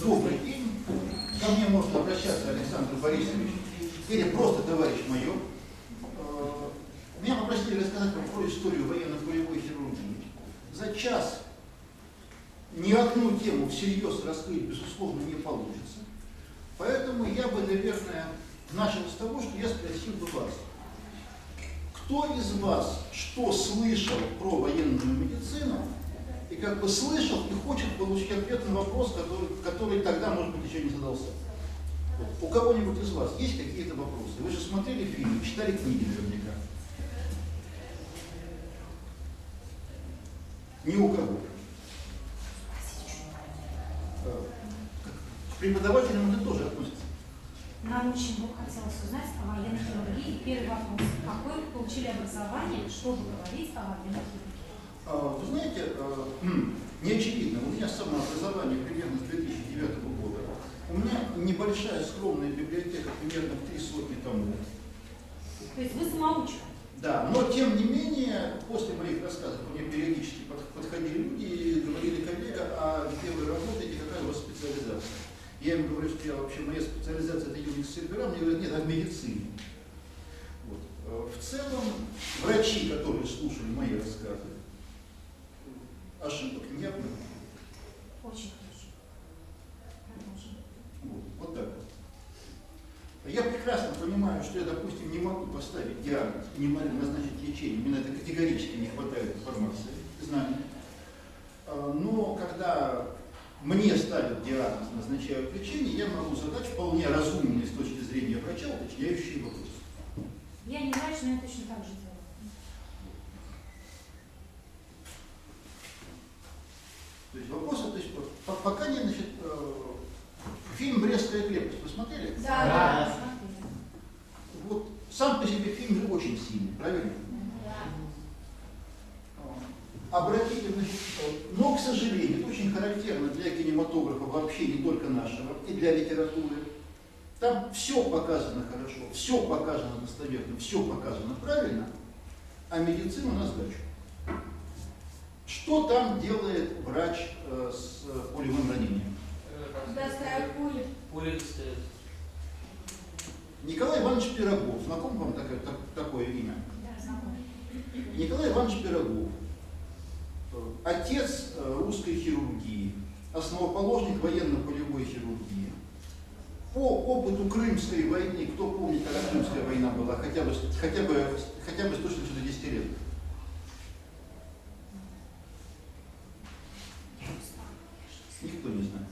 Добрый день. Ко мне можно обращаться, Александр Борисович, или просто товарищ майор. Э, Меня попросили рассказать про историю военно-полевой хирургии. За час ни одну тему всерьез раскрыть, безусловно, не получится. Поэтому я бы, наверное, начал с того, что я спросил бы вас. Кто из вас что слышал про военную медицину и как бы слышал и хочет получить ответ на вопрос, который, который тогда, может быть, еще не задался? Вот. У кого-нибудь из вас есть какие-то вопросы? Вы же смотрели фильмы, читали книги наверняка. Ни у кого. Э, К преподавателям это тоже относится. Нам очень бы хотелось узнать о военной хирургии. Первый вопрос. Какое вы получили образование, чтобы говорить о военной хирургии? А, Вы знаете, э, не очевидно, у меня самообразование примерно с 2009 года. У меня небольшая скромная библиотека, примерно в три сотни томов. То есть вы самоучка. Да, но тем не менее, после моих рассказов ко мне периодически под- подходили люди и говорили, коллега, а где вы работаете, какая у вас специализация? Я им говорю, что я вообще, моя специализация это Unix сервера, мне говорят, нет, а в медицине. Вот. Э, В целом, врачи, которые слушали мои ошибок не обнаружили. Очень хорошо. Продолжим. Вот, вот так вот. Я прекрасно понимаю, что я, допустим, не могу поставить диагноз, не могу назначить лечение, мне на это категорически не хватает информации, знаний. А, Но когда мне ставят диагноз, назначают лечение, я могу задать вполне разумные с точки зрения врача уточняющие вопросы. Я не врач, но я точно так же То есть вопросы, то есть пока не, значит, э, фильм «Брестская крепость» вы смотрели? Да, смотрели. Вот сам по себе фильм же очень сильный, правильно? Обратите, значит, э, но, к сожалению, это очень характерно для кинематографа вообще не только нашего, и для литературы. Там все показано хорошо, все показано достоверно, все показано правильно, а медицина на сдачу. Что там делает врач э, с пулевым ранением? Куда ставят пули? Пуля достает. Николай Иванович Пирогов, знаком вам такое, так- такое имя? Да, знакомый. Николай Иванович Пирогов, э, отец э, русской хирургии, основоположник военно-полевой хирургии. По опыту Крымской войны, кто помнит, когда Крымская война была, хотя бы, хотя бы, хотя бы с точностью до 10 лет. Никто не знает.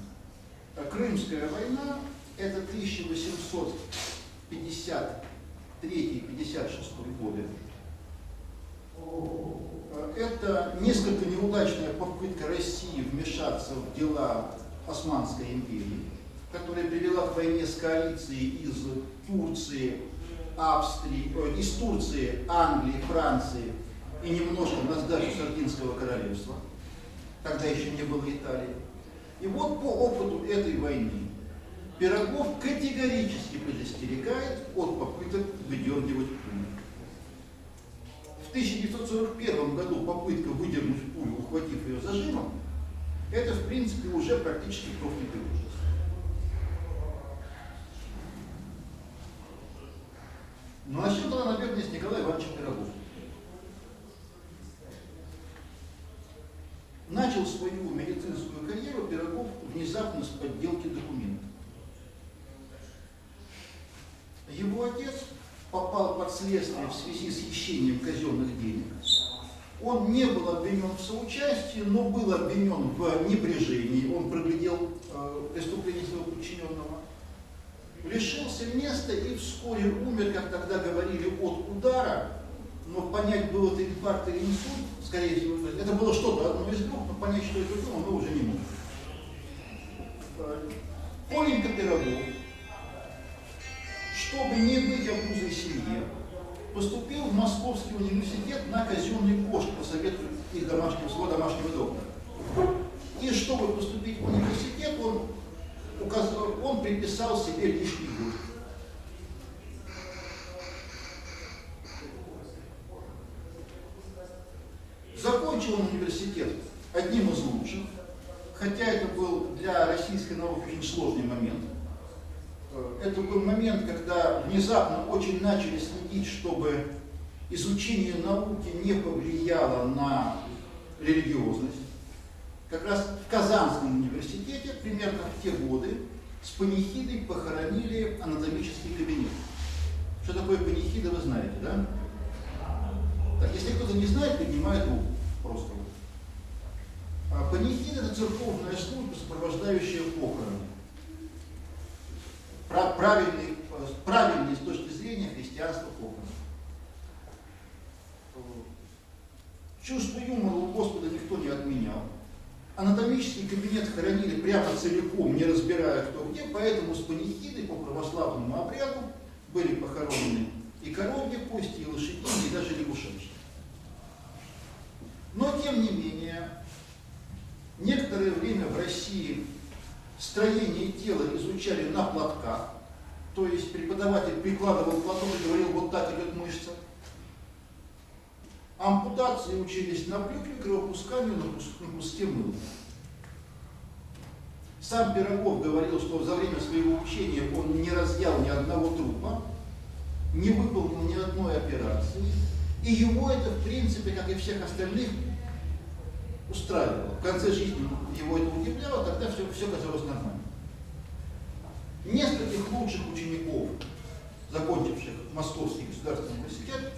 А Крымская война – это 1853-56 годы. Это несколько неудачная попытка России вмешаться в дела Османской империи, которая привела к войне с коалицией из Турции, Австрии, э, из Турции, Англии, Франции и немножко на сдачу Сардинского королевства. Тогда еще не было Италии. И вот по опыту этой войны Пирогов категорически предостерегает от попыток выдергивать пулю. В 1941 году попытка выдернуть пулю, ухватив ее зажимом, это в принципе уже практически профнепригодность. Но начнем тогда, наверное, с Николая Ивановича Пирогова. Начал свою медицинскую карьеру Пирогов внезапно с подделки документов. Его отец попал под следствие в связи с хищением казенных денег. Он не был обвинен в соучастии, но был обвинен в небрежении. Он проглядел э, преступление своего подчиненного. Лишился места и вскоре умер, как тогда говорили, от удара. Но понять, был это инфаркт или инсульт, скорее всего, это было что-то одно из двух, но понять, что это было, мы уже не можем. Э, Коленька Пирогов, чтобы не быть обузой семье, поступил в Московский университет на казенный кошт по совету их домашнего, своего домашнего доктора. И чтобы поступить в университет, он, указал, он приписал себе лишний год. Закончил он университет одним из лучших, хотя это был для российской науки очень сложный момент. Э, это был момент, когда внезапно очень начали следить, чтобы изучение науки не повлияло на религиозность. Как раз в Казанском университете, примерно в те годы, с панихидой похоронили анатомический кабинет. Что такое панихида, вы знаете, да? Так, если кто-то не знает, поднимает руку просто. А панихида – это церковная служба, сопровождающая похороны. Правильный, правильный с точки зрения христианства похороны. Чувство юмора у Господа никто не отменял. Анатомический кабинет хоронили прямо целиком, не разбирая кто где, поэтому с панихидой по православному обряду были похоронены и коровьи кости, и лошадиные, и даже лягушачьи. Но, тем не менее, некоторое время в России строение тела изучали на платках, то есть преподаватель прикладывал платок и говорил, вот так идет мышца. Ампутации учились на брюке, кровопусканию на куске мыла. Сам Пирогов говорил, что за время своего учения он не разъял ни одного трупа, не выполнил ни одной операции, и его это, в принципе, как и всех остальных, устраивало. В конце жизни его это удивляло, тогда все, все казалось нормально. Нескольких лучших учеников, закончивших Московский государственный университет,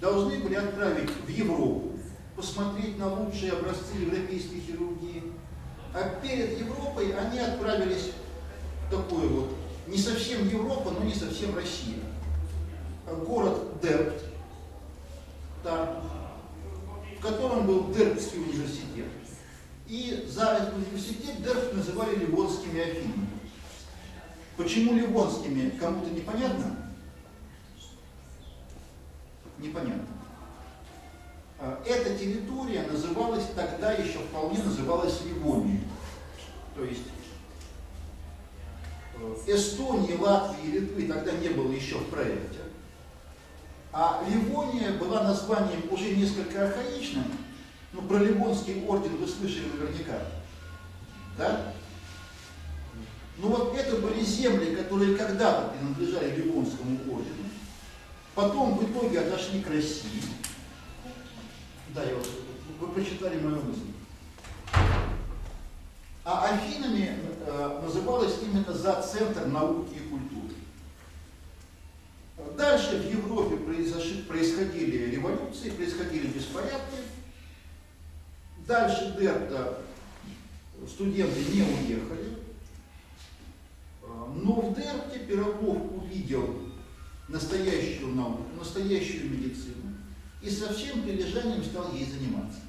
должны были отправить в Европу, посмотреть на лучшие образцы европейской хирургии. А перед Европой они отправились в такую вот, не совсем Европа, но не совсем Россия. Город Дербт, там, в котором был Дербтский университет. И за этот университет Дербт называли Ливонскими Афинами. Почему Ливонскими, кому-то непонятно? непонятно. А, эта территория называлась, тогда еще вполне называлась Ливонией. То есть э, Эстонии, Латвии Литвы тогда не было еще в проекте. А Ливония была названием уже несколько архаичным, но про Ливонский орден вы слышали наверняка. Да? Ну вот это были земли, которые когда-то принадлежали Ливонскому ордену. Потом в итоге отошли к России. Да, я вот, вы прочитали мою мысль. А Афинами э, называлось именно за центр науки и культуры. Дальше в Европе происходили революции, происходили беспорядки. Дальше Дерта студенты не уехали. Но в Дерте Пирогов увидел настоящую науку, настоящую медицину, и со всем прилежанием стал ей заниматься.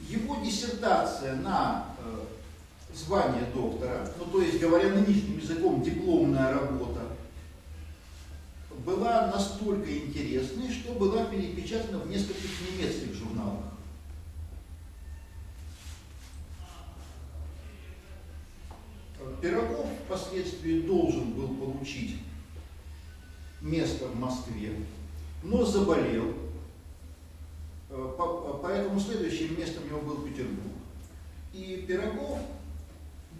Его диссертация на э, звание доктора, ну то есть, говоря нынешним языком, дипломная работа, была настолько интересной, что была перепечатана в нескольких немецких журналах. Пирогов впоследствии должен был получить место в Москве, но заболел, э, поэтому следующим местом его был Петербург. И Пирогов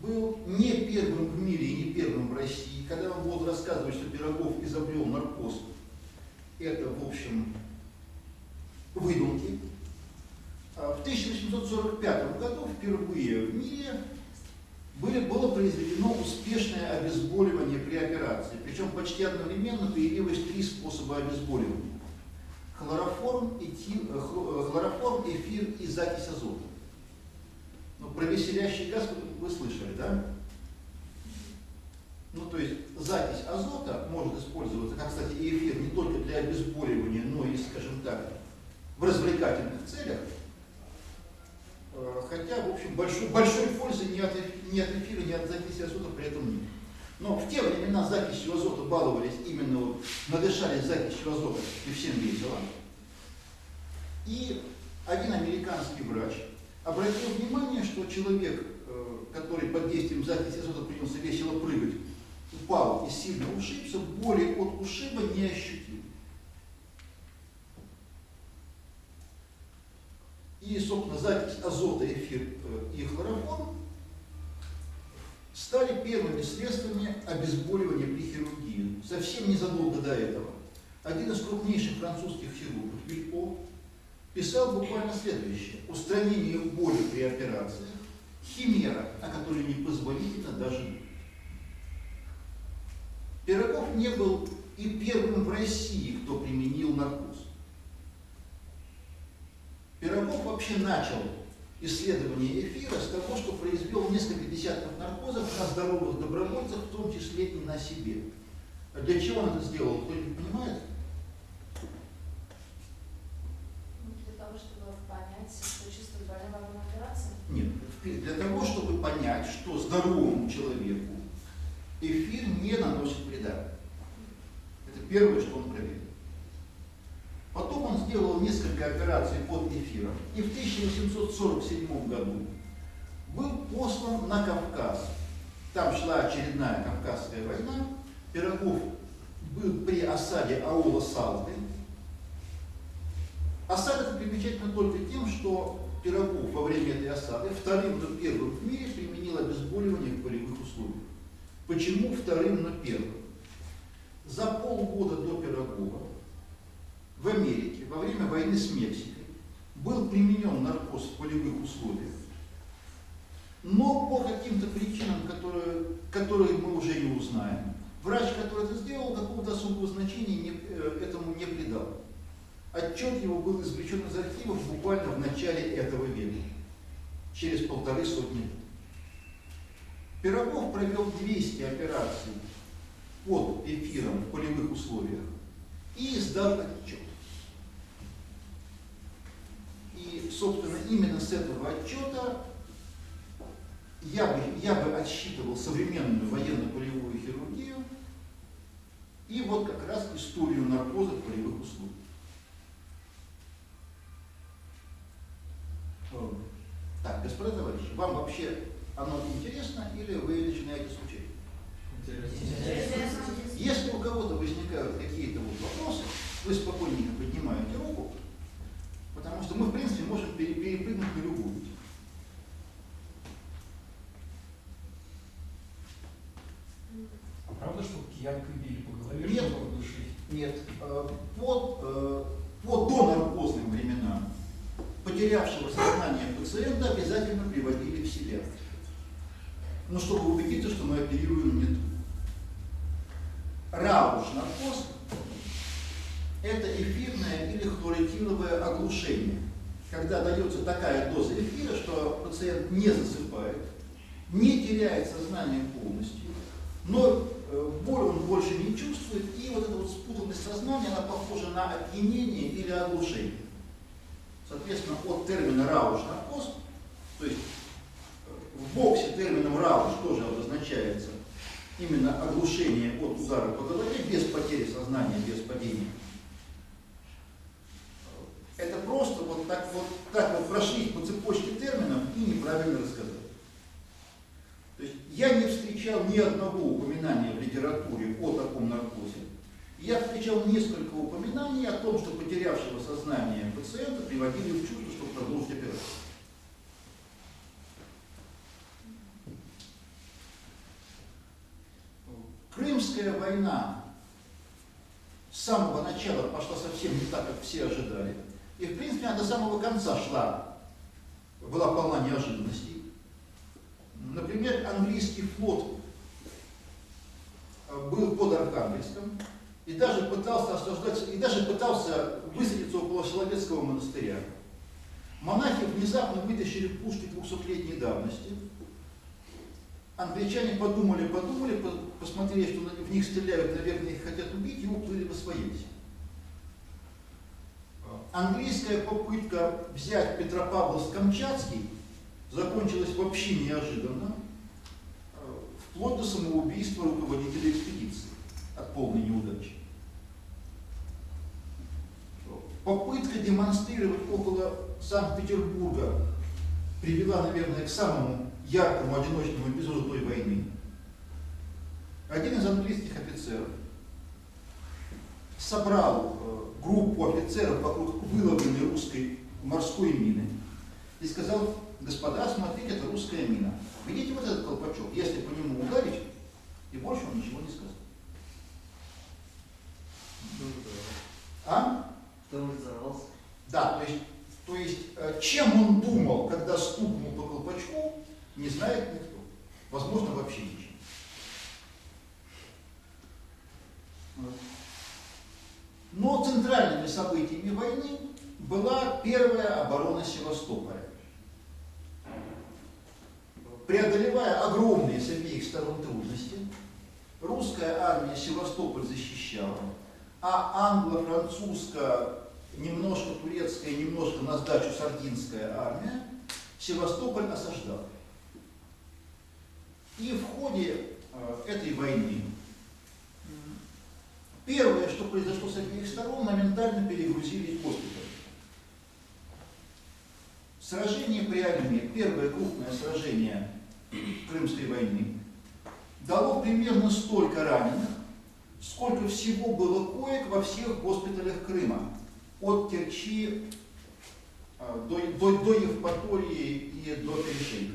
был не первым в мире и не первым в России. Когда вам будут рассказывать, что Пирогов изобрел наркоз, это, в общем, выдумки. А в 1845 году впервые в мире были, было произведено успешное обезболивание при операции. Причем почти одновременно появилось три способа обезболивания. Хлороформ, этил, э, э, хлороформ эфир и закись азота. Ну, про веселящий газ вы, слышали, да? Ну, то есть закись азота может использоваться, как, кстати, и эфир, не только для обезболивания, но и, скажем так, в развлекательных целях. Э, хотя, в общем, большой, большой пользы ни от, ни от эфира, ни от закиси азота при этом нет. Но в те времена закисью азота баловались именно вот, надышались закисью азота и всем весело. И один американский врач обратил внимание, что человек, который под действием закиси азота принялся весело прыгать, упал и сильно ушибся, боли от ушиба не ощутил. И собственно, запись азота, эфир э, и хлороформ стали первыми средствами обезболивания при хирургии. Совсем незадолго до этого один из крупнейших французских хирургов, Вильпо, писал буквально следующее. Устранение боли при операциях – химера, о которой непозволительно даже думать. Пирогов не был и первым в России, кто применил наркоз. Пирогов вообще начал исследование эфира с того, что произвел несколько десятков наркозов на здоровых добровольцах, в том числе и на себе. А для чего он это сделал, кто-нибудь понимает? Ну, Для того, чтобы понять, что чувствует больной во время операции. Нет, для того, чтобы понять, что здоровому человеку эфир не наносит вреда. Это первое, что он проверил. Потом он сделал несколько операций под эфиром. И в 1847 году был послан на Кавказ. Там шла очередная Кавказская война. Пирогов был при осаде аула Салты. Осада примечательна только тем, что Пирогов во время этой осады вторым, но первым в мире применил обезболивание в полевых условиях. Почему вторым, но первым? За полгода до Пирогова в Америке во время войны с Мексикой был применен наркоз в полевых условиях, но по каким-то причинам, которые, которые мы уже не узнаем, врач, который это сделал, какого-то особого значения не, э, этому не придал. Отчет его был извлечен из архивов буквально в начале этого века, через полторы сотни лет. Пирогов провел 200 операций под эфиром в полевых условиях и издал отчет. И, собственно, именно с этого отчета я бы, я бы отсчитывал современную военно-полевую хирургию и вот как раз историю наркоза в полевых условиях. Так, господа товарищи, вам вообще оно интересно или вы начинаете скучать? Если у кого-то возникают какие-то вот вопросы, вы спокойненько поднимаете руку, потому что мы, в принципе, можем пере- перепрыгнуть на любую. тему. А правда, что киянкой били по голове, Нет. Нет, э, по, э, по донаркозным временам потерявшего сознание пациента обязательно приводили в себя. Но чтобы убедиться, что мы оперируем не ту. Рауш наркоз – это эфирное или хлоротиновое оглушение, когда дается такая доза эфира, что пациент не засыпает, не теряет сознание полностью, но э, боль он больше не чувствует, и вот эта вот спутанность сознания, она похожа на опьянение или оглушение. Соответственно, от термина рауш наркоз, то есть э, в боксе термином рауш тоже обозначается именно оглушение от удара по голове без потери сознания, без падения. Это просто вот так вот, так вот прошлись по цепочке терминов и неправильно рассказали. То есть я не встречал ни одного упоминания в литературе о таком наркозе. Я встречал несколько упоминаний о том, что потерявшего сознание пациента приводили в чувство, чтобы продолжить операцию. Крымская война с самого начала пошла совсем не так, как все ожидали. И, в принципе, она до самого конца шла, была полна неожиданностей. Например, английский флот был под Архангельском и даже пытался осаждать, и даже пытался высадиться около Соловецкого монастыря. Монахи внезапно вытащили пушки 200-летней давности. Англичане подумали, подумали, по- посмотрели, что в них стреляют, наверное, их хотят убить, и уплыли во своясь. Английская попытка взять Петропавловск-Камчатский закончилась вообще неожиданно, э, вплоть до самоубийства руководителя экспедиции от полной неудачи. Попытка демонстрировать около Санкт-Петербурга привела, наверное, к самому яркому одиночному эпизоду той войны. Один из английских офицеров собрал э, группу офицеров вокруг выловленной русской морской мины, и сказал, господа, смотрите, это русская мина. Видите вот этот колпачок, если по нему ударить, и больше он ничего не сказал. А? Да, то есть, то есть э, чем он думал, когда стукнул по колпачку, не знает никто. Возможно, вообще ничем. Но центральными событиями войны была первая оборона Севастополя. Преодолевая огромные с обеих сторон трудности, русская армия Севастополь защищала, а англо-французская, немножко турецкая, немножко на сдачу сардинская армия Севастополь осаждала. И в ходе э, этой войны первое, что произошло с обеих сторон, моментально перегрузились госпитали. Сражение при Альме, первое крупное сражение Крымской войны, дало примерно столько раненых, сколько всего было коек во всех госпиталях Крыма, от Керчи э, до, до, до Евпатории и до Перешейка.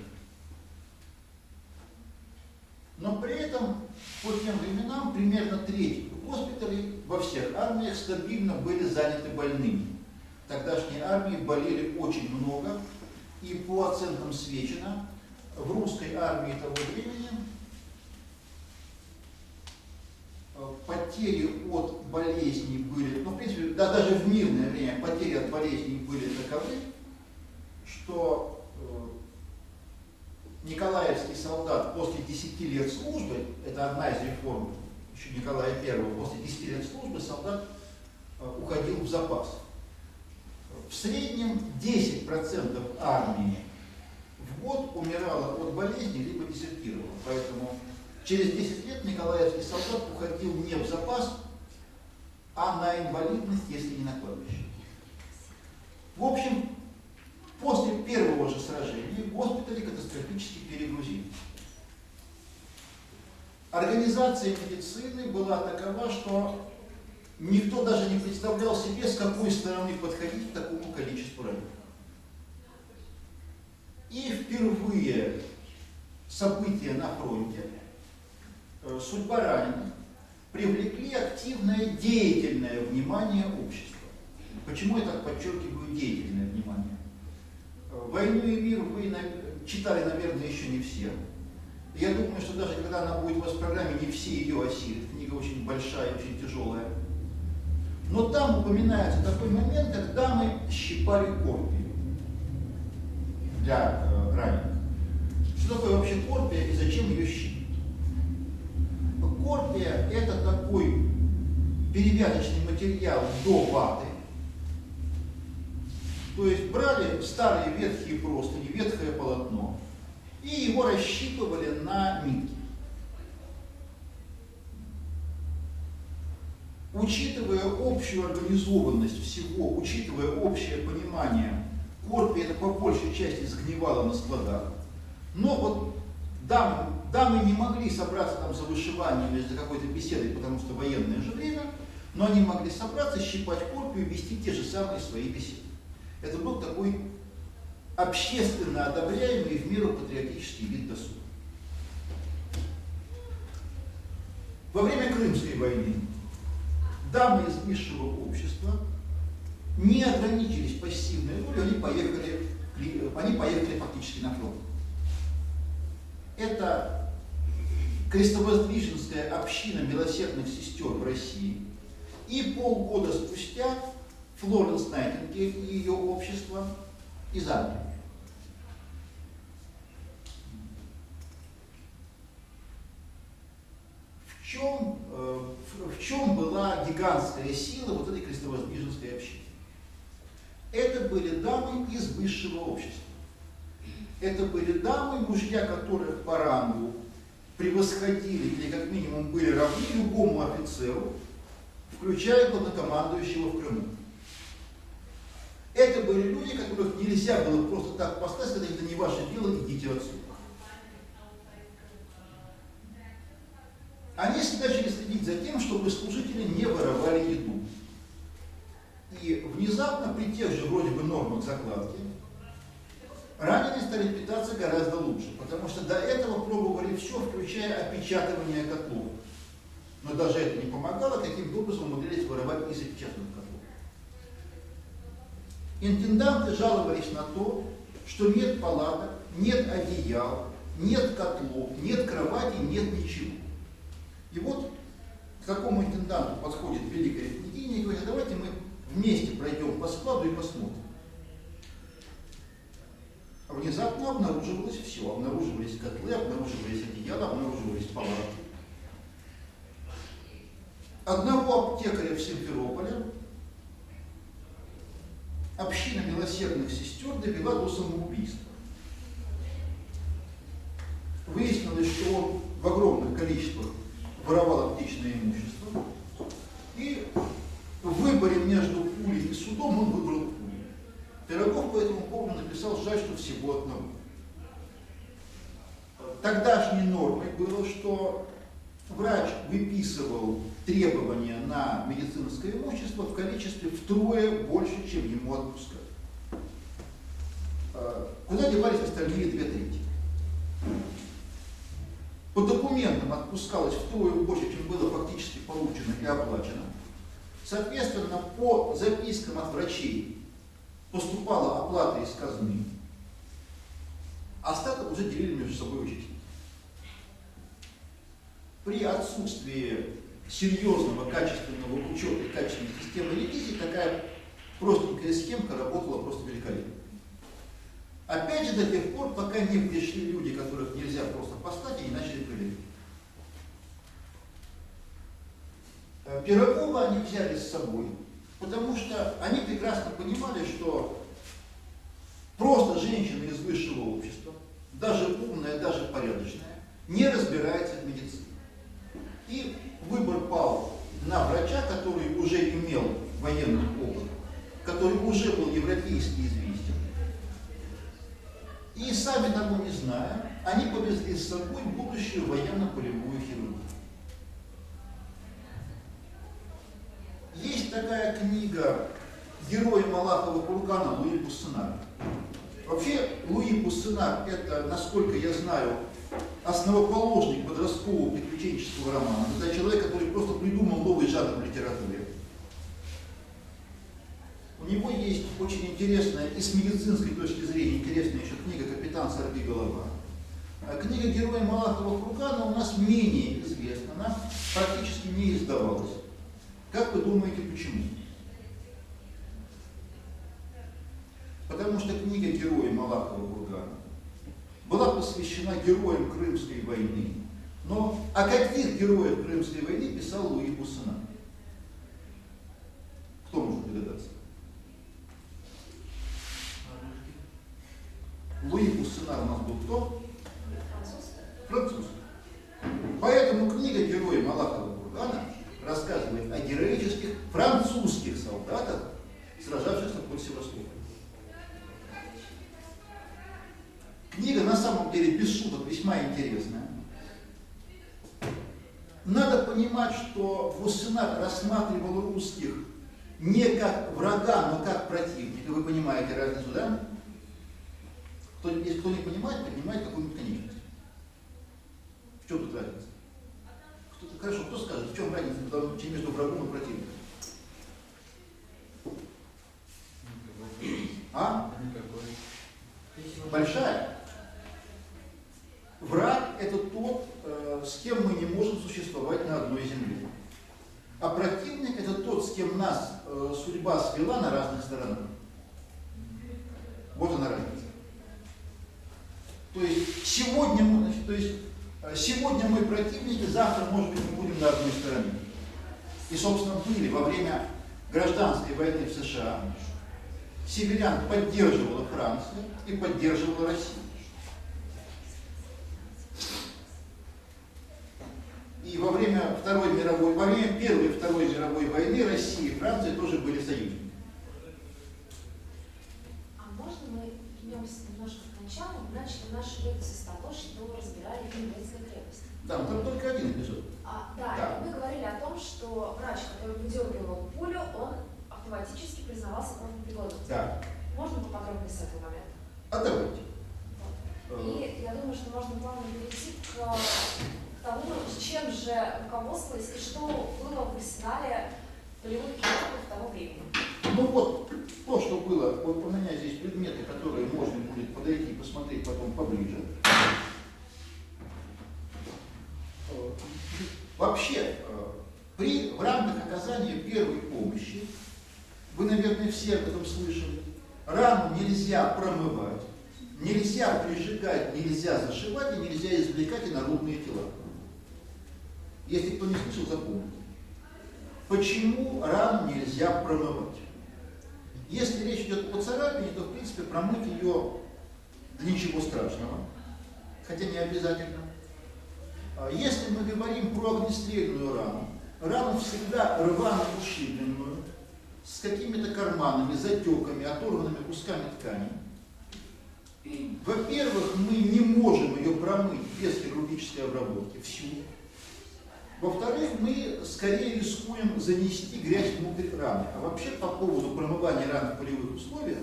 Но при этом по тем временам примерно треть госпиталей во всех армиях стабильно были заняты больными. Тогдашние армии болели очень много, и по оценкам Свечина в русской армии того времени э, потери от болезней были, ну, в принципе, да, даже в мирное время потери от болезней были таковы, что э, Николаевский солдат после 10 лет службы, это одна из реформ еще Николая I, после 10 лет службы солдат э, уходил в запас. В среднем 10% армии в год умирало от болезни, либо дезертировало. Поэтому через 10 лет Николаевский солдат уходил не в запас, а на инвалидность, если не на кладбище. В общем, После первого же сражения госпитали катастрофически перегрузились. Организация медицины была такова, что никто даже не представлял себе, с какой стороны подходить к такому количеству раненых. И впервые события на фронте, судьба раненых, привлекли активное деятельное внимание общества. Почему я так подчеркиваю деятельное внимание? «Войну и мир» вы читали, наверное, еще не все. Я думаю, что даже когда она будет у вас в программе, не все ее осилят. Книга очень большая, очень тяжелая. Но там упоминается такой момент, когда мы щипали корпию для э, раненых. Что такое вообще корпия и зачем ее щипать? Корпия – это такой перевязочный материал до ваты, то есть брали старые ветхие простыни, ветхое полотно, и его рассчитывали на нитки. Учитывая общую организованность всего, учитывая общее понимание, корпи это по большей части сгнивало на складах. Но вот дамы, дамы не могли собраться там за вышиванием или за какой-то беседой, потому что военное же время, но они могли собраться, щипать корпию и вести те же самые свои беседы. Это был такой общественно одобряемый в меру патриотический вид досуга. Во время Крымской войны дамы из высшего общества не ограничились пассивной ролью, они поехали, они поехали фактически на фронт. Это крестовоздвиженская община милосердных сестер в России. И полгода спустя Флоренс Найтингель и ее общество из Англии. В чем, э, в чем была гигантская сила вот этой крестовоздвиженской общины? Это были дамы из высшего общества. Это были дамы, мужья которых по рангу превосходили или как минимум были равны любому офицеру, включая главнокомандующего в Крыму. Это были люди, которых нельзя было просто так поставить, сказать, это не ваше дело, идите отсюда. Они начали следить за тем, чтобы служители не воровали еду. И внезапно при тех же вроде бы нормах закладки Раненые стали питаться гораздо лучше, потому что до этого пробовали все, включая опечатывание котлов. Но даже это не помогало, каким-то образом умудрились вырывать из опечатанных котлов. Интенданты жаловались на то, что нет палаток, нет одеял, нет котлов, нет кровати, нет ничего. И вот к такому интенданту подходит великая княгиня и говорит, «А давайте мы вместе пройдем по складу и посмотрим. Внезапно обнаруживалось все. Обнаруживались котлы, обнаруживались одеяла, обнаруживались палатки. Одного аптекаря в Симферополе община милосердных сестер довела до самоубийства. Выяснилось, что он в огромных количествах воровал аптечное имущество. И в выборе между пулей и судом он выбрал. Пирогов по этому поводу написал жаль, что всего одного. Тогдашней нормой было, что врач выписывал требования на медицинское имущество в количестве втрое больше, чем ему отпускали. А, Куда девались остальные две трети? По документам отпускалось втрое больше, чем было фактически получено и оплачено. Соответственно, по запискам от врачей поступала оплата из казны, остаток уже делили между собой учителя. При отсутствии серьезного качественного учета и качественной системы ревизии такая простенькая схемка работала просто великолепно. Опять же, до тех пор, пока не пришли люди, которых нельзя просто послать, и не начали проверять. Э, Пирогова они взяли с собой, потому что они прекрасно понимали, что просто женщина из высшего общества, даже умная, даже порядочная, не разбирается в медицине. И выбор пал на врача, который уже имел военный опыт, который уже был европейский известен. И сами того не зная, они повезли с собой будущую военно-полевую хирургию. Есть такая книга «Герои Малахова кургана» Луи Буссенар. Вообще, Луи Буссенар – это, насколько я знаю, основоположник подросткового приключенческого романа. Это человек, который просто придумал новый жанр в литературе. У него есть очень интересная и с медицинской точки зрения интересная еще книга «Капитан Сорви голова». А книга «Герои Малахова Кургана» у нас менее известна, она практически не издавалась. Как вы думаете, почему? Потому что книга «Герои Малахова Кургана» была посвящена героям Крымской войны. Но о каких героях Крымской войны писал Луи Буссена? Кто может догадаться? Луи Буссена у нас был кто? Француз? Француз. Поэтому книга «Герои Малахова Кургана» рассказывает о героических французских солдатах, сражавшихся под Севастополем. Книга на самом деле без шуток весьма интересная. Надо понимать, что Буссенат рассматривал русских не как врага, но как противника. Вы понимаете разницу, да? Кто, если кто не понимает, понимает какую-нибудь конечность. В чем тут разница? Кто, хорошо, кто скажет, в чем разница между врагом и противником? А? Большая. Враг – это тот, э, с кем мы не можем существовать на одной земле. А противник – это тот, с кем нас э, судьба свела на разных сторонах. Вот она разница. То есть сегодня значит, то есть, э, сегодня мы противники, завтра, может быть, мы будем на одной стороне. И, собственно, были во время гражданской войны в США. Северян поддерживала Франция и поддерживала Россия. И во время Второй мировой, во время Первой и Второй мировой войны Россия и Франция тоже были союзниками. А можно мы вернемся немножко к началу? Начали наши лекции с того, что разбирали Кремлевскую крепость. Да, но там только один эпизод. А, да, Да. мы говорили о том, что врач, который выдергивал пулю, он автоматически признавался профнепригодным. Да. Можно поподробнее с этого момента? А давайте. И я думаю, что можно плавно перейти к тому, чем же руководствовались и что было в арсенале полевых хирургов того времени. Ну вот, то, что было, вот у меня здесь предметы, которые можно будет подойти и посмотреть потом поближе. Вообще, при, в рамках оказания первой помощи, вы, наверное, все об этом слышали, рану нельзя промывать, нельзя прижигать, нельзя зашивать и нельзя извлекать инородные тела. Если кто не слышал, запомните. Почему рану нельзя промывать? Если речь идет о царапине, то в принципе промыть ее ничего страшного, хотя не обязательно. А Если мы говорим про огнестрельную рану, рану всегда рвано ушибленную, с какими-то карманами, затеками, оторванными кусками ткани. Во-первых, мы не можем ее промыть без хирургической обработки, всю. Во-вторых, мы скорее рискуем занести грязь внутрь раны. А вообще по поводу промывания ран в полевых условиях,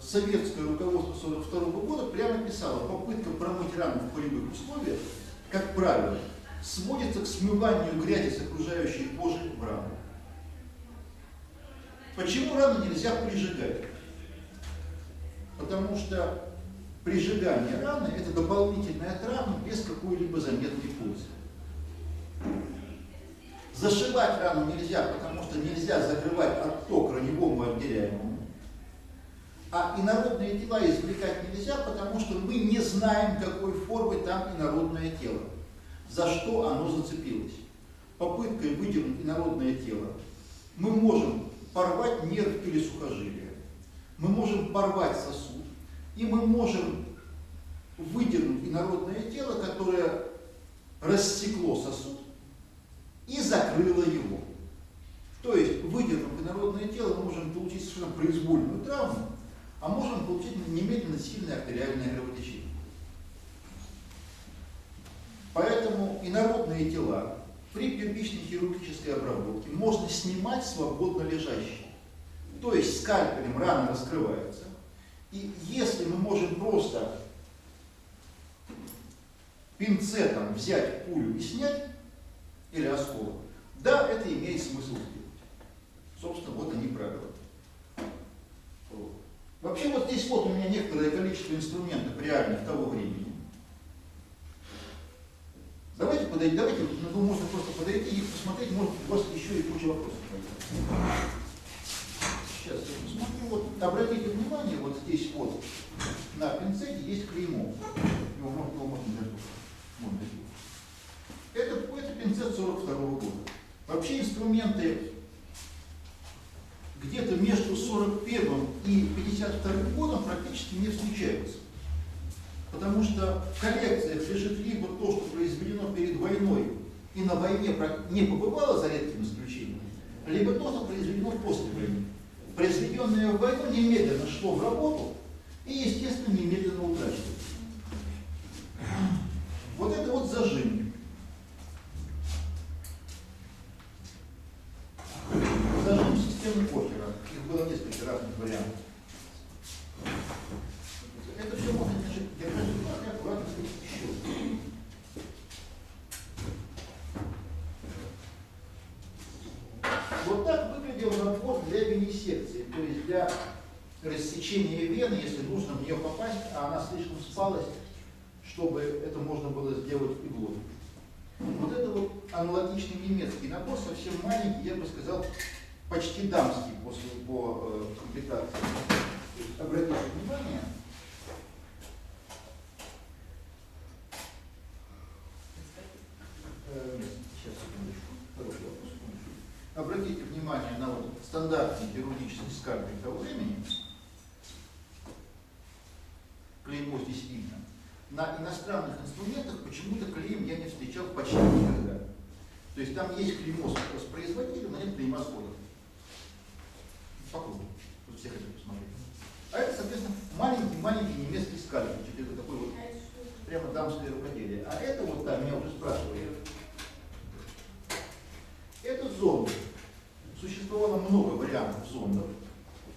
советское руководство 42 года прямо писало, попытка промыть рану в полевых условиях, как правило, сводится к смыванию грязи с окружающей кожи в рану. Почему рану нельзя прижигать? Потому что прижигание раны – это дополнительная травма без какой-либо заметной. Зашивать рану нельзя, потому что нельзя закрывать отток раневому отделяемому. А инородные тела извлекать нельзя, потому что мы не знаем, какой формы там инородное тело, за что оно зацепилось. Попыткой выдернуть инородное тело мы можем порвать нерв или сухожилие, мы можем порвать сосуд, и мы можем выдернуть инородное тело, которое рассекло сосуд закрыло его. То есть, выдернув инородное тело, мы можем получить совершенно произвольную травму, а можем получить немедленно сильное артериальное кровотечение. Поэтому инородные тела при первичной хирургической обработке можно снимать свободно лежащие. То есть скальпелем рана раскрывается, и если мы можем просто пинцетом взять пулю и снять, или осколок, да, это имеет смысл сделать. Собственно, вот они правила. Вообще вот здесь вот у меня некоторое количество инструментов реальных того времени. Давайте подойти, давайте, ну, можно просто подойти и посмотреть, может у вас еще и куча вопросов. Сейчас я посмотрю. Вот обратите внимание, вот здесь вот на пинцете есть клеймо. Его можно, его можно даже можно. Это, это пинцет 42 года. Вообще инструменты где-то между 41 и 52 годом практически не встречаются. Потому что в коллекциях лежит либо то, что произведено перед войной и на войне не побывало за редким исключением, либо то, что произведено после войны. Произведенное в войну немедленно шло в работу и, естественно, немедленно утрачивалось. Вот это вот зажим. Зажим системы Кокера. Их было несколько разных вариантов. Это все можно держать, держать в руках и аккуратно еще. Вот так выглядел набор для винисекции, то есть для рассечения вены, если нужно в нее попасть, а она слишком спалась, чтобы это можно было сделать иглой. Вот это вот аналогичный немецкий набор, совсем маленький, я бы сказал, почти дамский после, по э, комплектации. То есть, обратите внимание, э, сейчас, секундочку, хороший вопрос, секундочку. Обратите внимание на вот стандартный хирургический скальпель того времени. Клеймо здесь видно. На иностранных инструментах почему-то клейм я не встречал почти никогда. То есть там есть клеймо с с производителем, но нет клейма с кодом. Попробуй. Вот все хотят посмотреть. А это, соответственно, маленький-маленький немецкий скальпель. Это такой вот прямо дамское рукоделие. А это вот, да, меня уже спрашивали. Это зонд. Существовало много вариантов зондов.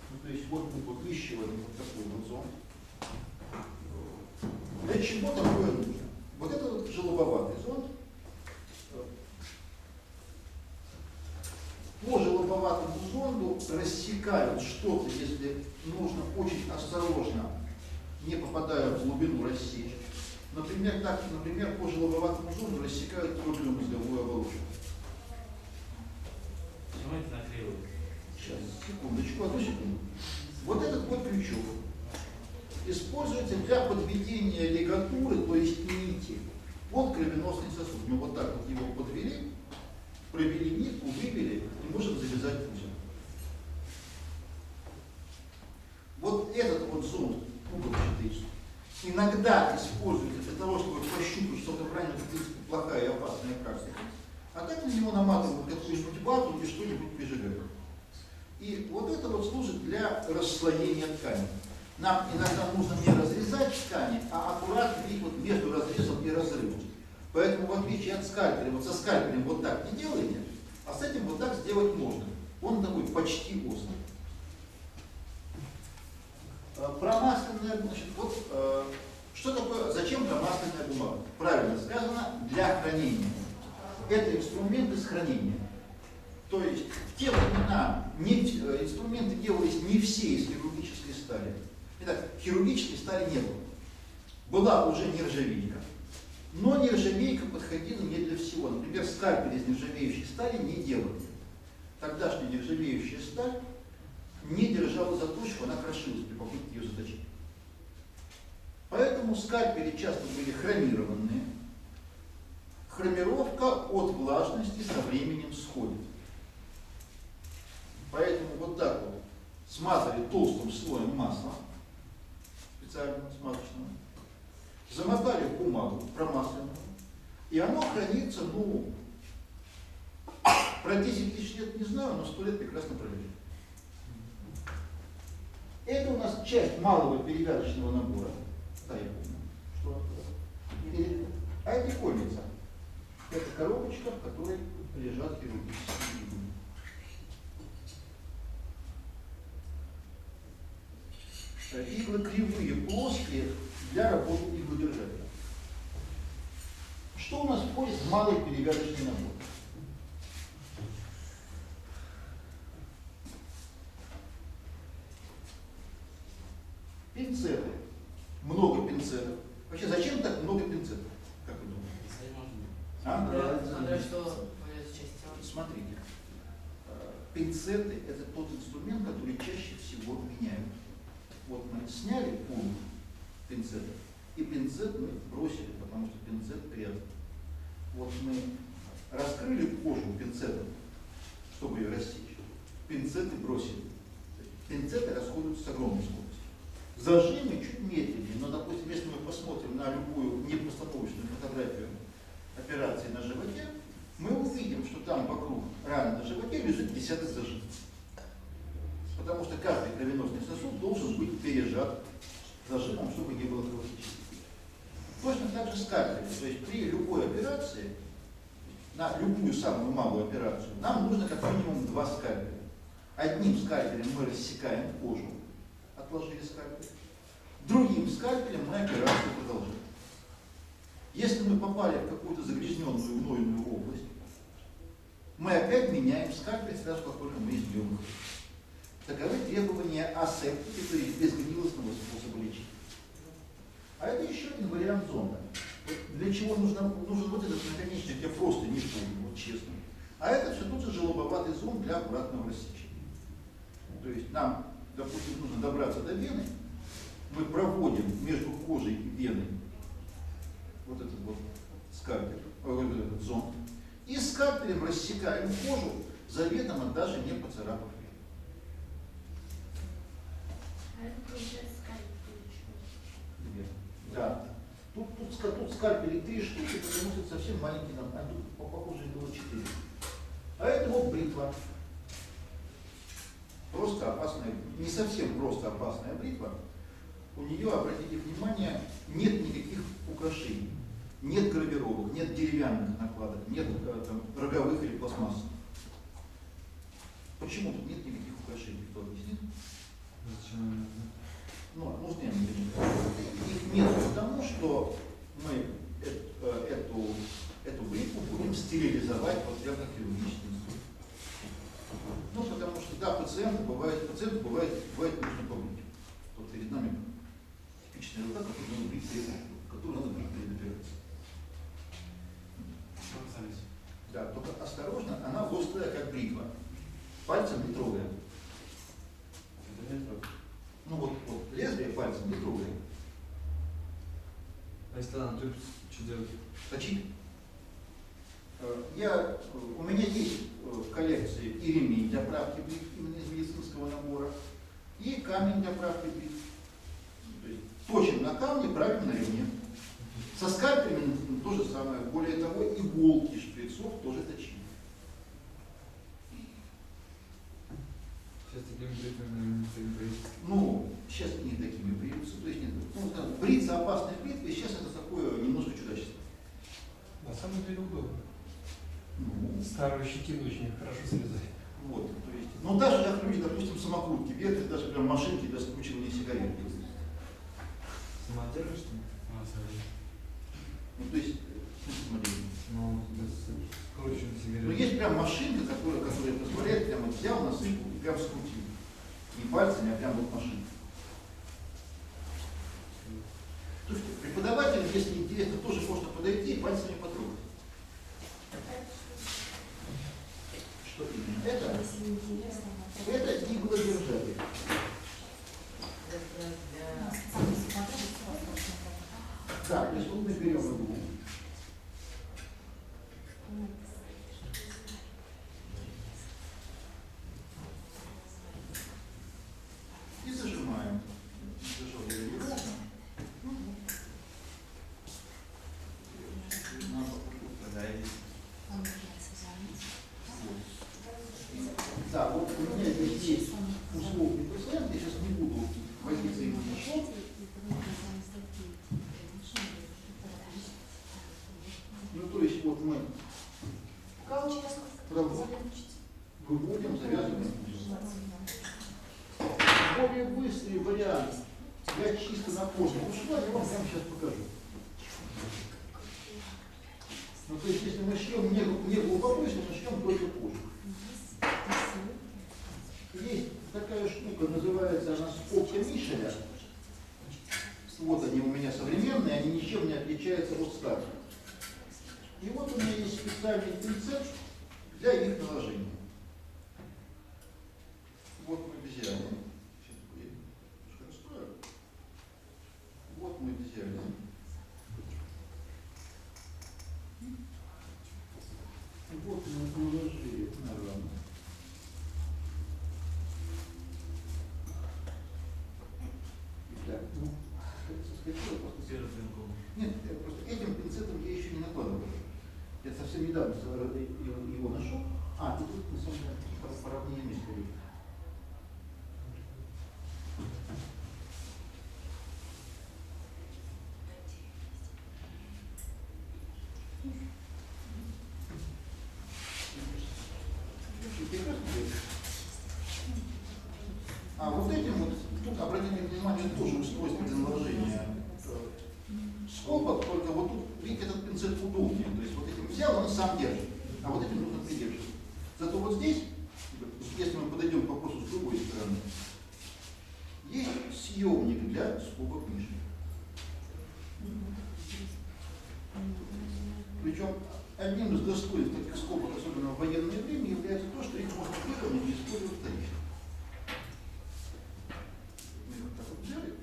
Ну, то есть вот мы вот выщивали вот такой вот зонд. для чего такое нужно? Вот этот вот желобоватый зонд, по желобоватому зонду рассекают что-то, если нужно очень осторожно, не попадая в глубину рассечь. Например, так, например, по желобоватому зонду рассекают твердую мозговую оболочку. Почему это? Сейчас, секундочку, одну секунду. Вот этот вот крючок используется для подведения лигатуры, то есть нити, под кровеносный сосуд. Мы вот так вот его подвели, провели нитку, вывели и можем завязать узел. Вот этот вот зонд пуговчатый иногда используется для того, чтобы пощупать что-то в ранее, в принципе, плохая и опасная практика. А так на него наматывают какую-нибудь вату и что-нибудь прижигают. И вот это вот служит для расслоения ткани. Нам иногда нужно не разрезать ткани, а аккуратно видеть вот между разрезом и разрывом. Поэтому в отличие от скальпеля, вот со скальпелем вот так не делайте, а с этим вот так сделать можно. Он такой почти острый. Э, Промасленная, значит, вот э, что такое, зачем промасленная бумага? Правильно сказано, для хранения. Это инструменты с хранения. То есть в те времена не, э, инструменты делались не все из хирургической стали. Итак, хирургической стали не было. Была уже нержавейка. Но нержавейка подходила не для всего. Например, скальпель из нержавеющей стали не делали. Тогдашняя нержавеющая сталь не держала заточку, она крошилась при попытке ее заточить. Поэтому скальпели часто были хромированные. Хромировка от влажности со временем сходит. Поэтому вот так вот смазали толстым слоем масла, специального смазочного, замотали в бумагу промасленную, и оно хранится, ну, про 10 тысяч лет не знаю, но 100 лет прекрасно пролежит. Это у нас часть малого перевязочного набора. Да, я помню. Что? А это кольница. Это коробочка, в которой лежат хирургические иглы. Кривые, плоские для работы иглодержателя. Что у нас в малый перевязочный набор? Пинцеты. Много пинцетов. Вообще, зачем так много пинцетов? Как вы думаете? А? Что. Смотрите, э, пинцеты – это тот инструмент, который чаще всего меняют. Вот мы сняли пулу пинцета, и пинцет мы бросили, потому что пинцет грязный. Вот мы раскрыли кожу пинцетом, чтобы ее рассечь, пинцеты бросили. Пинцеты расходуются с огромной скоростью. Зажимы чуть медленнее, но, допустим, если мы посмотрим на любую непостановочную фотографию операции на животе, мы увидим, что там вокруг раны на животе лежит десяток зажимов. Потому что каждый кровеносный сосуд должен быть пережат зажимом, чтобы не было кровотечения. Точно так же скальпель. То есть при любой операции, на любую самую малую операцию, нам нужно как минимум два скальпеля. Одним скальпелем мы рассекаем кожу, отложили скальпель. Другим скальпелем мы операцию продолжаем. Если мы попали в какую-то загрязненную гнойную область, мы опять меняем скальпель сразу, как только мы из него выходим. Таковы требования асептики, то есть безгнилостного способа лечения. А это еще один вариант зонда. Вот для чего нужно, нужен вот этот наконечник, я просто не помню, вот честно. А это все тот же желобоватый зонд для аккуратного рассечения. То есть нам, допустим, нужно добраться до вены, мы проводим между кожей и веной вот этот вот скальпель, э, зонд, и скальпелем рассекаем кожу, заведомо даже не поцарапав ее. А это получается скальпель еще. Две. Да. Тут, тут, тут скальпели три штуки, потому что совсем маленький нам. А тут, по- похоже, было четыре. А это вот бритва. Просто опасная, не совсем просто опасная бритва. У нее, обратите внимание, нет никаких украшений. Нет гравировок, нет деревянных накладок, нет э, там, роговых или пластмассовых. Почему тут нет никаких украшений? Кто объяснит? Зачем? Ну, или нет? Их нет потому, что мы э- эту, эту бритву будем стерилизовать вот хирургический инструмент. Ну, потому что, да, пациент бывает, пациент бывает, бывает нужно побрить. Вот перед нами типичная рука, которую надо брить которую надо брить перед операцией. Да, только осторожно, она острая, как бритва. Пальцем не трогаем. Ну вот, вот лезвие пальцем не трогаем. А если она тупит, что делать? Точить. Э, Я, у меня есть э, в коллекции и ремень для правки бритв именно из медицинского набора, и камень для правки бритв. То есть точим на камне, правим на ремне. Со скальпелями ну, то же самое. Более того, иголки шприцов тоже точим. Сейчас такими бритвами никто не боится. Ну, сейчас не такими бреются. То есть нет, ну, скажем, бриться опасной бритвой, сейчас это такое немножко чудачество. На самом деле удобно. Ну, Старую щетину очень хорошо срезать. вот, то есть, ну даже как люди, допустим, самокрутки вертят, даже прям машинки для скручивания сигарет. Самодельно, что ли? Ну, то есть, ну, смотри, Ну, ну, сигарету. есть прям машинка, которая, которая позволяет прямо взял, насыпал и прям скрутил. Не пальцами, а прям вот машинка. Слушайте, преподаватель, если интересно, тоже можно подойти и пальцами потрогать. Что именно? Это, это очень Да, то есть вот мы берем иглу, и зажимаем. Зажимаем иглу. На боку. Он является Да, вот у меня здесь есть условный пациент, я сейчас не буду возиться ему ничего. Ну, то есть вот мы Галочки насколько Правда. закончить? выводим, завязываем. Более быстрый вариант для чисто на коже ушла, я вам прямо сейчас покажу. Ну, то есть, если мы шьем не, не глубоко, если мы шьем только кожу. Есть такая штука, называется она скобка Мишеля. Вот они у меня современные, они ничем не отличаются от старых. И вот у меня есть специальный пинцет для их наложения. Вот мы взяли. Сейчас я немножко расстрою. Вот мы взяли. Вот мы наложили на рану. Так, ну, соскочила просто. Нет, я просто этим пинцетом я еще не накладывал. Я совсем недавно его, нашел. А, и тут на самом деле пор- поровнее место есть. И прекрасно будет. А вот этим вот, тут внимание, тоже устройство для наложения э, скобок, только вот тут, видите, этот пинцет удобнее. То есть вот этим взял, он сам держит, а вот этим нужно придерживать. Зато вот здесь, если мы подойдем к вопросу с другой стороны, есть съемник для скобок миши. Причем одним из достоинств таких скобок, особенно в военное время, является то, что их можно выровнять и использовать вторично. Мы их вот так вот взяли,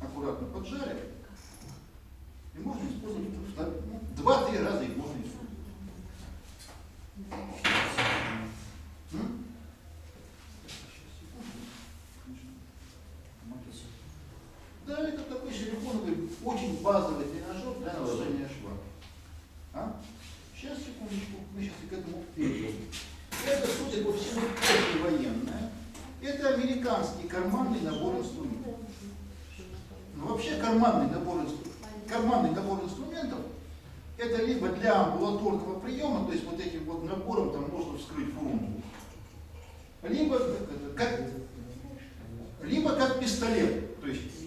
аккуратно поджали, и можно использовать это втор- ну, два-три раза их можно использовать. М? Да, это силиконовый, очень базовый тренажер для наложения шва. А? Сейчас, секундочку, мы сейчас к этому перейдем. Это, судя по всему, военная. Это американский карманный набор инструментов. Ну, вообще карманный набор, карманный набор инструментов это либо для амбулаторного приема, то есть вот этим вот набором там можно вскрыть фурункул, либо либо как пистолет. То есть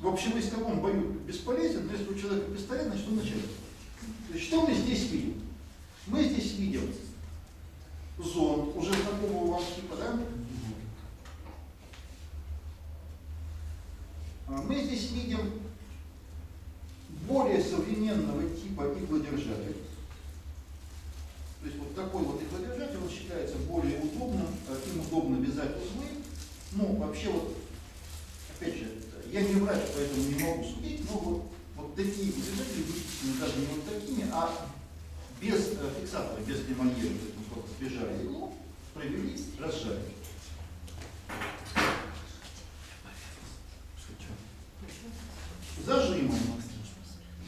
в общевойсковом бою бесполезен, но если у человека пистолет, значит он начинает. Что мы здесь видим? Мы здесь видим зонд, уже знакомого вам типа, да? А Мы здесь видим более современного типа иглодержатель. То есть вот такой вот иглодержатель, он считается более удобным, им удобно вязать узлы. Ну, вообще вот, опять же, я не врач, поэтому не могу судить, но вот, вот такие иглодержатели выпущены даже не вот такими, а без э, фиксатора, без мы просто сбежали иглу, провели, разжали. Зажимы.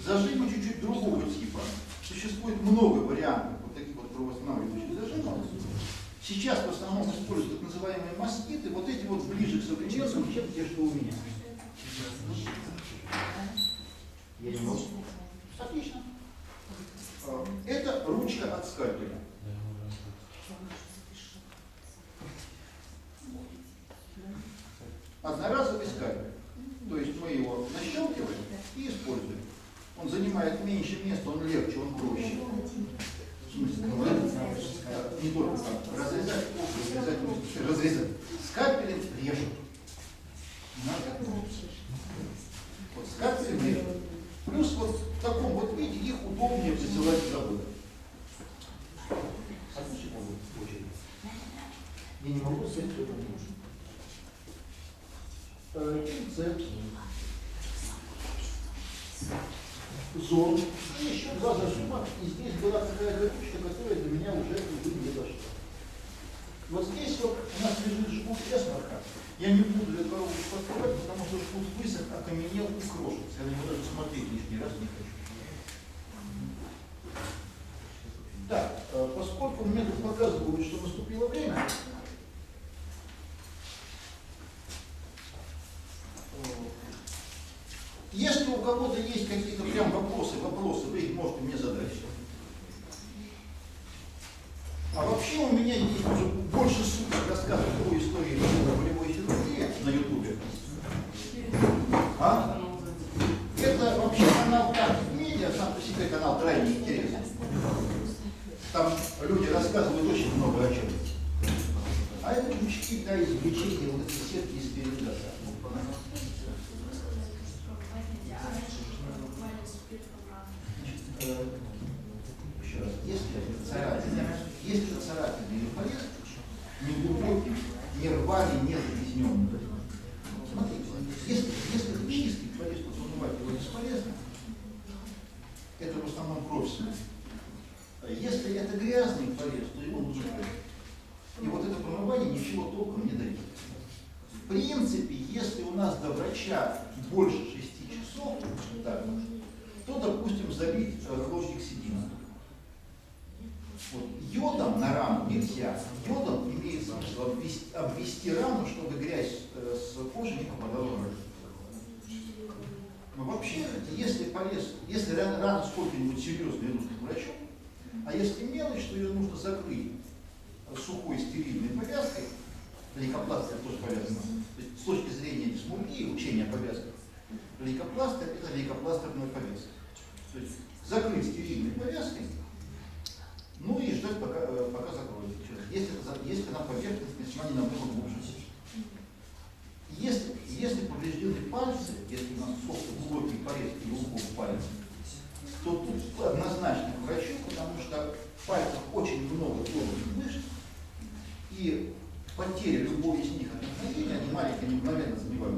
Зажимы чуть-чуть другого типа. Существует много вариантов вот таких вот кровоостанавливающих зажимов. Сейчас в основном используют так называемые москиты, вот эти вот ближе к современным, чем те, что у меня. Я не могу. Отлично. А, Это ручка от скальпеля. Одноразовый скальпель. То есть мы его нащелкиваем и используем. Он занимает меньше места, он легче, он проще. В смысле, ну, не только там, разрезать, разрезать, разрезать. Скальпелем режет. Надо. Вот скальпелем режет. Плюс вот в таком вот виде их удобнее с завода. Одну секунду, очередь. Я не могу что это нужно. Э. Зон. И еще два зажима. И здесь была такая ручка, которая для меня уже не дошла. Вот здесь вот у нас лежит жгут эсмарка. Я не буду для коробки подкрывать, потому что жгут высох, окаменел и крошится. Я на него даже смотреть лишний раз не хочу. Так, э, поскольку мне тут показывают, что наступило время, э, если у кого-то есть какие-то прям вопросы, вопросы, вы их можете мне задать. А вообще у меня есть больше суток рассказов о истории болевой хирургии на Ютубе. А? Это вообще канал Тактик Медиа, сам по себе канал крайне интересный. Там люди рассказывают очень много о чем. А это крючки для извлечения вот этой сетки из передачи. Еще раз, если царапина, если это царапина или порез, не глубокий, не рваный, не загрязненный. Смотрите, если, если это чистый порез, то замывать его бесполезно. Это в основном кровь смыть. А Если это грязный порез, то его нужно мыть. И вот это промывание ничего толком не дает. В принципе, если у нас до врача больше 6 часов, так, то, допустим, залить э, ложник седина. Вот. Йодом на рану нельзя. Йодом имеет смысл обвести, обвести рану, чтобы грязь э, с кожи не попадала в рот. Но вообще, если порез, если рана, рана сколько-нибудь серьезная, нужно к врачу, а если мелочь, то ее нужно закрыть сухой стерильной повязкой, лейкопластырь тоже повязан. То есть, с точки зрения дисмургии, учения о повязках, лейкопластырь – это лейкопластырная повязка. То есть закрыть стерильной повязкой, ну и ждать, пока, э, пока закроется человек. Если, это за- если она поверхностная, если она не намного глубже. Если, если повреждены пальцы, если у нас сколько глубокий порез и углов пальца, то тут однозначно к врачу, потому что в пальцах очень много тонких мышц, и потеря любого из них от нагноения, они маленькие, они мгновенно забивают